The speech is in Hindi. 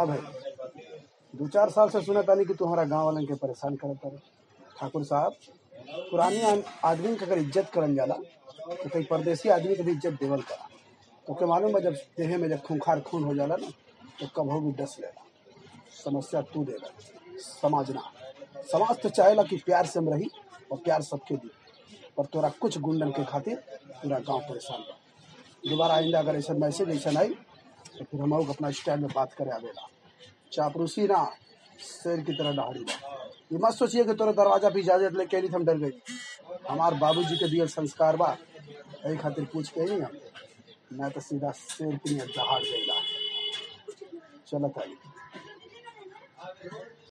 अब है दो चार साल से सुना तानी कि तू हमारा गाँव वालन के परेशान करत तारे ठाकुर साहब, पुरानी आदमी के अगर इज़्ज़त करल जाला तो कई परदेसी आदमी के भी इज़्ज़त देवल करा। तो के मालूम है जब देहे में जब खूंखार खून हो जाला ना तो कभो भी डस लेला समस्या तू देगा समझना समाज तो चाहेला कि प्यार से हम रही और प्यार सबके दी। पर तोरा कुछ गुंडन के खातिर पूरा गाँव परेशान बा दोबारा आइंदा अगर ऐसा मैसेज ऐसा आई तो फिर हम अपना स्टाइल में बात करे आवेला चापरूसी ना शेर की तरह डहाड़ी ये मत सोचिए कि तोरा दरवाज़ा भी इजाज़त लेके नहीं हम डर गई। हमार बाबूजी के दियल संस्कार बा यही खातिर पूछ के नहीं हम। मैं तो सीधा शेर की दहाड़ गई चलत आई।